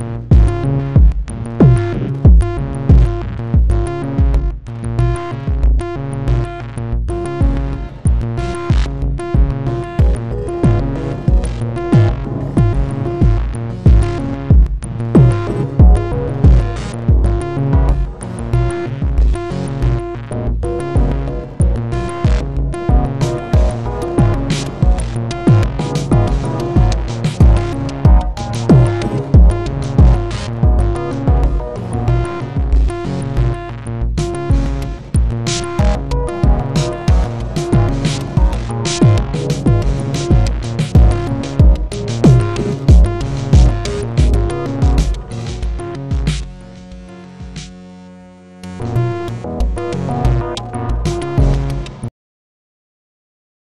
Bye.